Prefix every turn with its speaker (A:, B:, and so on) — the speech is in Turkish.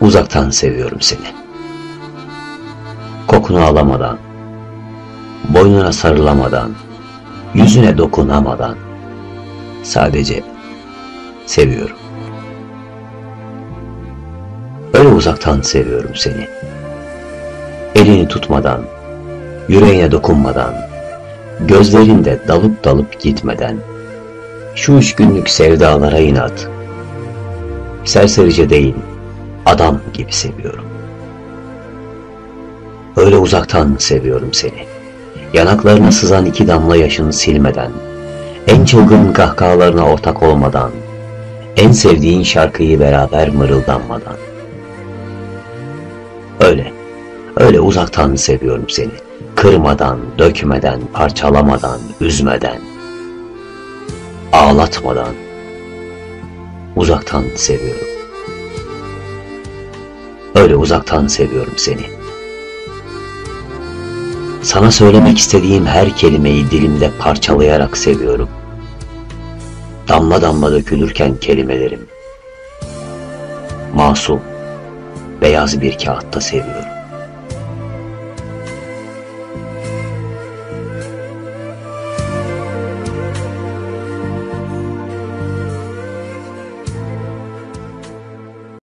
A: Uzaktan seviyorum seni. Kokunu alamadan, boynuna sarılamadan, yüzüne dokunamadan, sadece seviyorum. Öyle uzaktan seviyorum seni. Elini tutmadan, yüreğine dokunmadan, gözlerinde dalıp dalıp gitmeden, şu üç günlük sevdalara inat, serserice değil, adam gibi seviyorum. Öyle uzaktan seviyorum seni. Yanaklarına sızan iki damla yaşını silmeden, en çılgın kahkahalarına ortak olmadan, en sevdiğin şarkıyı beraber mırıldanmadan. Öyle, öyle uzaktan seviyorum seni. Kırmadan, dökmeden, parçalamadan, üzmeden, ağlatmadan, uzaktan seviyorum. Öyle uzaktan seviyorum seni. Sana söylemek istediğim her kelimeyi dilimde parçalayarak seviyorum. Damla damla dökülürken kelimelerim. Masum, beyaz bir kağıtta seviyorum.